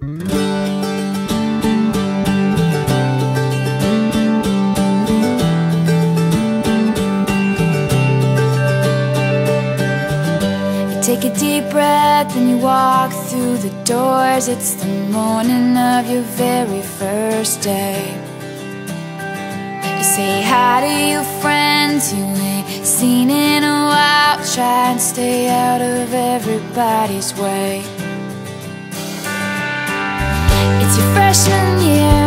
Take a deep breath and you walk through the doors. It's the morning of your very first day. You say hi to your friends? You ain't seen in a while. Try and stay out of everybody's way your freshman year.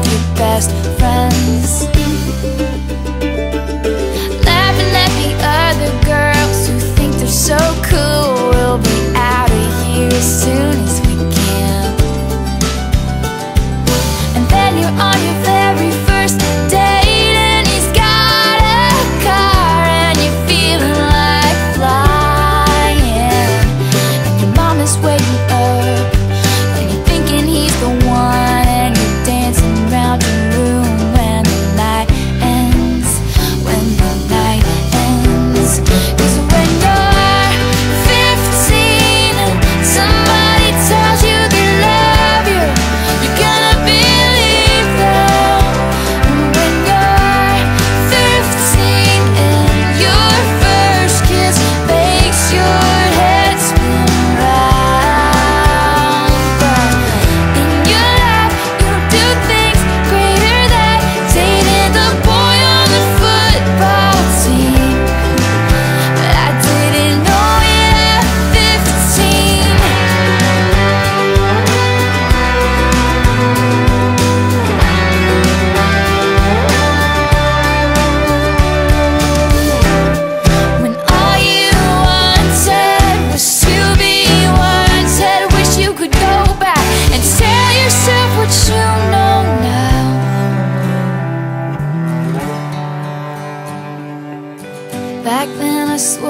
of your best friends. Laughing at the other girls who think they're so cool We'll be out of here as soon as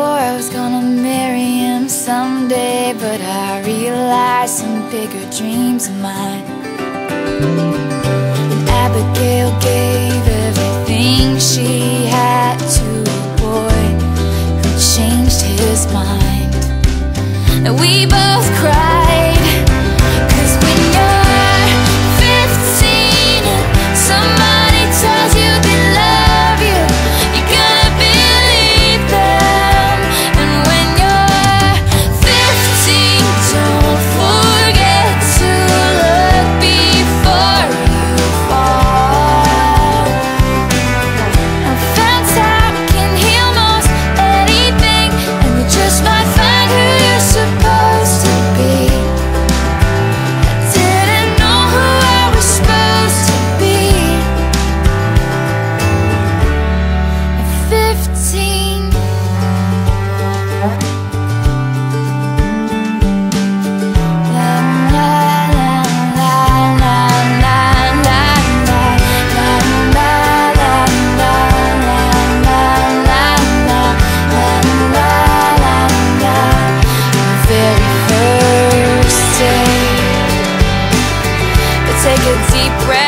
swore I was gonna marry him someday But I realized some bigger dreams of mine. Abigail gave a deep breath.